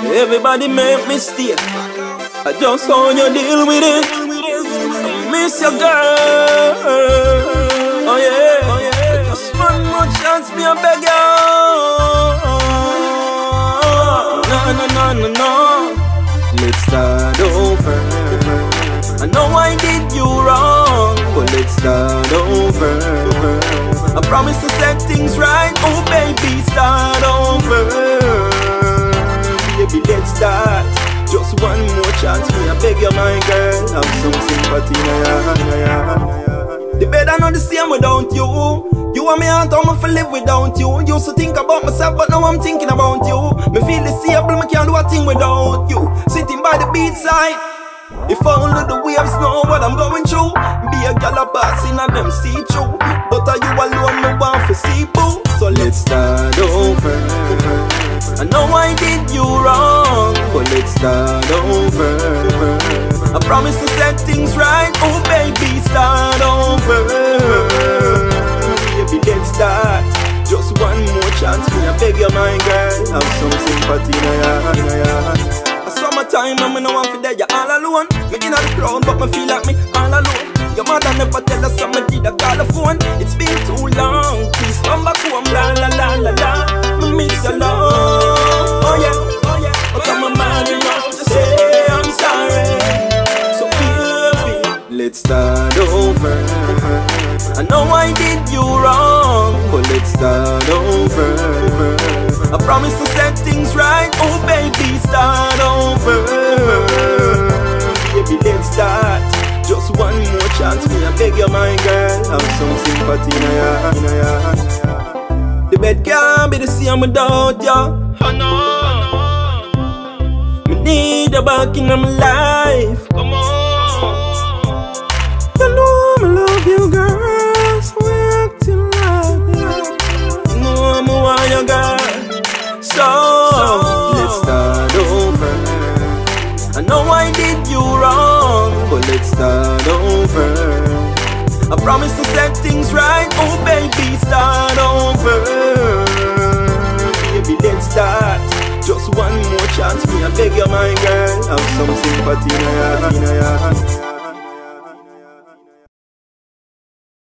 Everybody make mistake. I just saw you deal with it. Miss your girl. Oh yeah. Just one more chance, me I beg you. No, no, no, no, no. Let's start over. I know I did you wrong, but let's start over. I promise to set things right. Oh baby, start over. Baby, let's start. Just one more chance, me I beg you, my girl. Have some sympathy, na ya, The bed I know the same without you. You and me heart, I'm to live without you. Used to think about myself, but now I'm thinking about you. Me feel disabled, me can't do a thing without you. Sitting by the beachside. If only the waves know what I'm going through Be a gal a passing and them see through But are you alone, no one for see boo So let's start over I know I did you wrong But let's start over. I promise to set things right. Oh baby, start over. Baby, let's start Just one more chance, me I beg you my girl? Have some sympathy, ya, na ya Summertime and me no want fi there, you all alone. Me inna the crowd but me feel like me all alone. Your mother never tell us something did I call the phone. It's been too long, please come back home La Have some sympathy in ya, in ya The bed can't be the same without ya. Oh no. Me need you back in my life. Come on. You know I love you, girl So acting like that You know I'm a want you, girl. So, let's start over. I know I did you wrong, but let's start over. I promise to set things right. Oh, baby, start over. Baby, let's start. Just one more chance, me I beg you, my girl. Have some sympathy, ya, na ya.